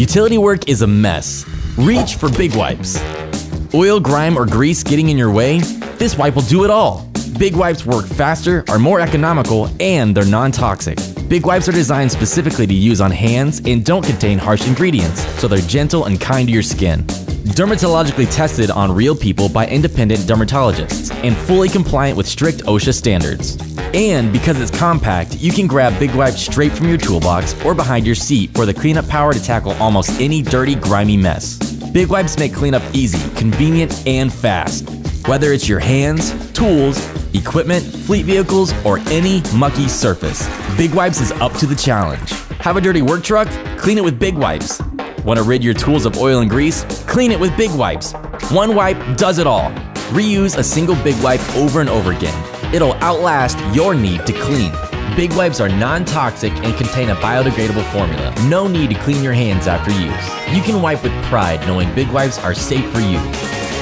Utility work is a mess. Reach for Big Wipes. Oil, grime, or grease getting in your way? This wipe will do it all. Big Wipes work faster, are more economical, and they're non-toxic. Big Wipes are designed specifically to use on hands and don't contain harsh ingredients, so they're gentle and kind to your skin. Dermatologically tested on real people by independent dermatologists and fully compliant with strict OSHA standards. And because it's compact, you can grab Big Wipes straight from your toolbox or behind your seat for the cleanup power to tackle almost any dirty, grimy mess. Big Wipes make cleanup easy, convenient, and fast. Whether it's your hands, tools, equipment, fleet vehicles, or any mucky surface, Big Wipes is up to the challenge. Have a dirty work truck? Clean it with Big Wipes. Want to rid your tools of oil and grease? Clean it with Big Wipes. One wipe does it all. Reuse a single Big Wipe over and over again. It'll outlast your need to clean. Big Wipes are non-toxic and contain a biodegradable formula. No need to clean your hands after use. You can wipe with pride knowing Big Wipes are safe for you.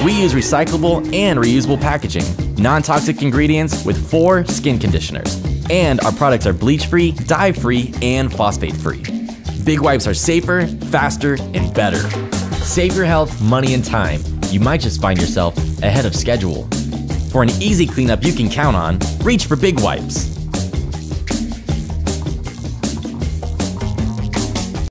We use recyclable and reusable packaging, non-toxic ingredients with four skin conditioners, and our products are bleach-free, dye-free, and phosphate-free. Big Wipes are safer, faster, and better. Save your health, money, and time. You might just find yourself ahead of schedule. For an easy cleanup you can count on, reach for Big Wipes.